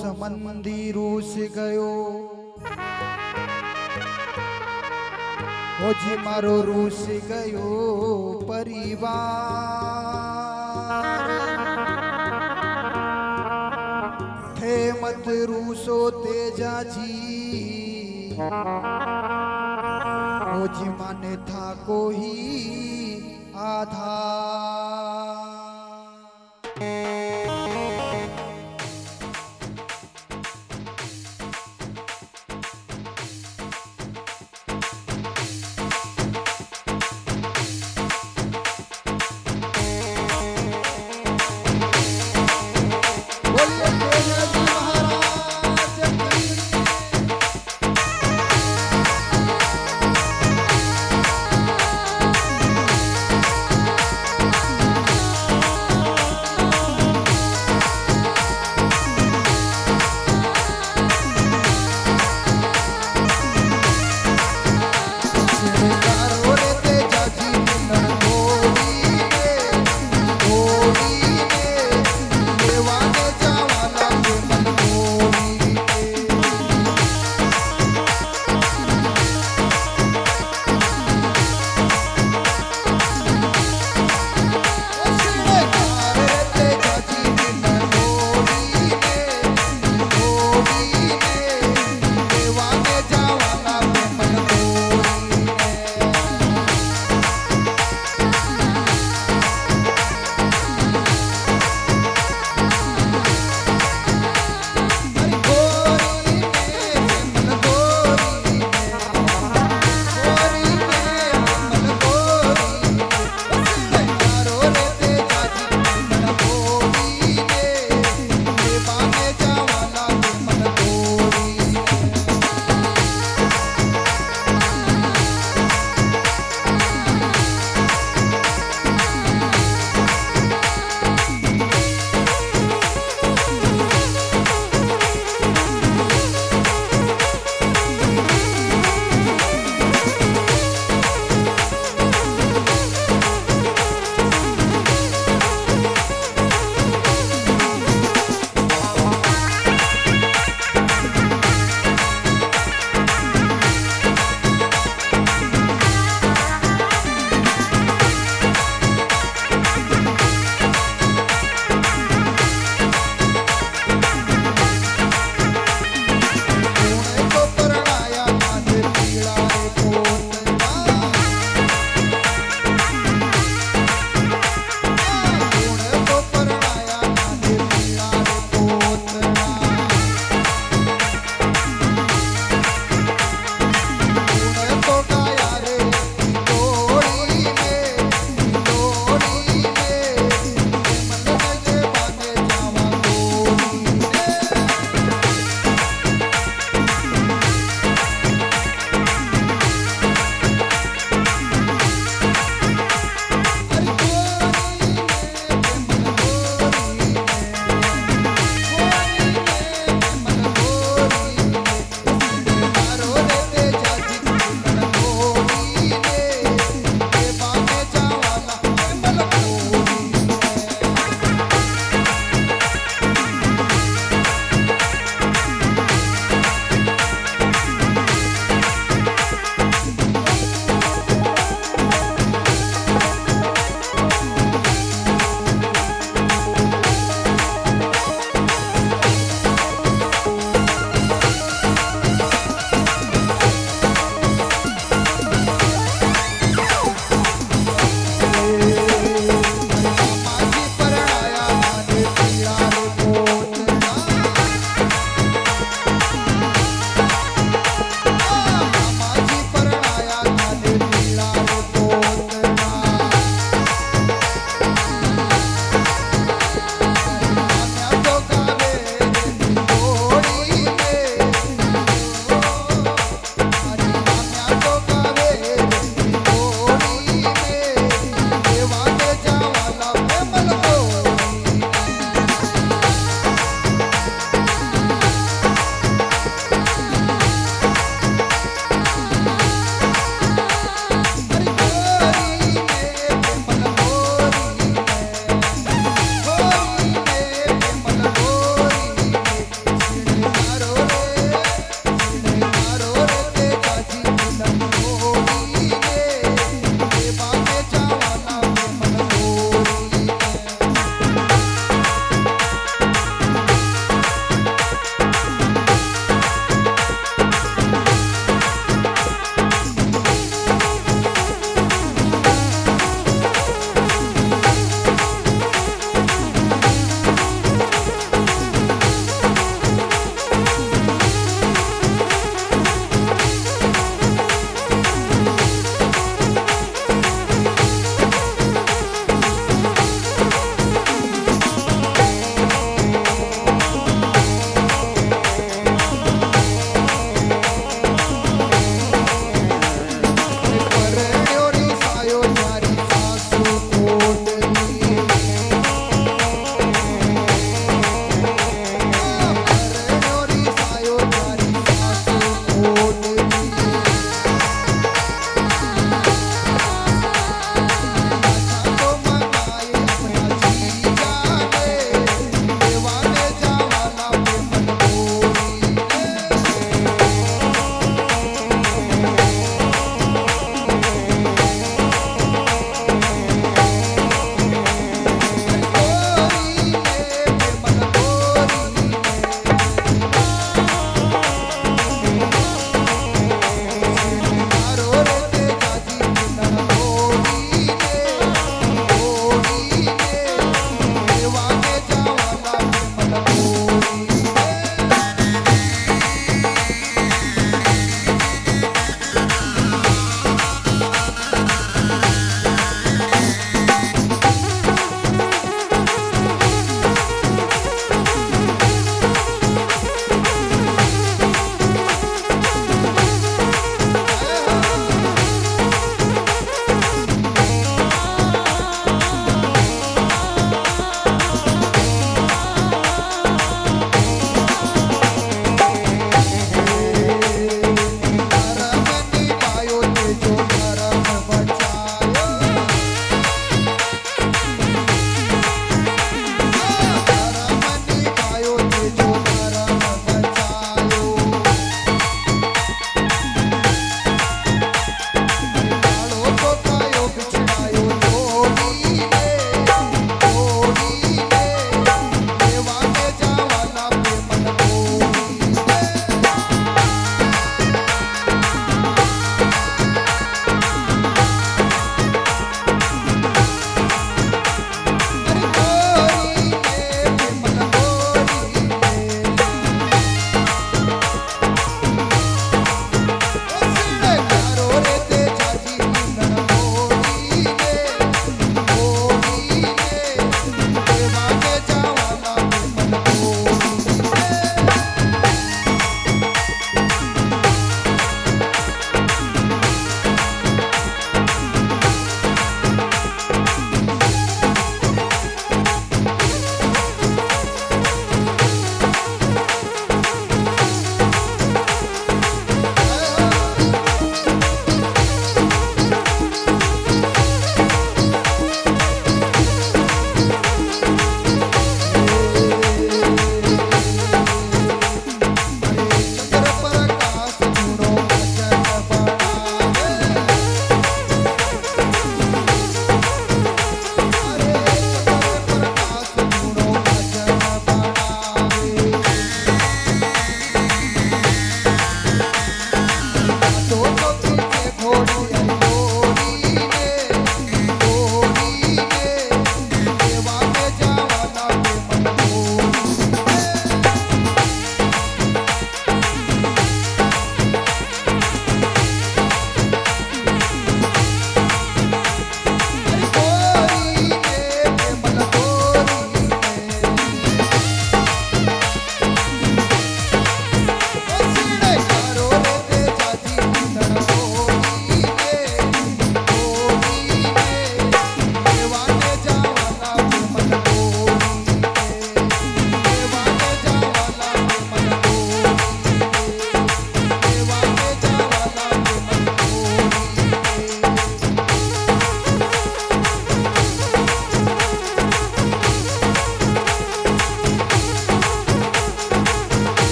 समंदी रूस गयो। ओ जी मारो रूस गयो परिवार। थे मत रूसो तेजा जी ओ जी माने था को ही आधार।